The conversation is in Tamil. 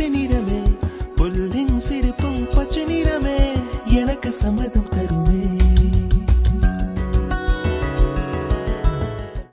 பச்சை நிறமே புல்லின் சிரிப்பும் பச்சை நிறமே எனக்கு சம்மதம் தருமே.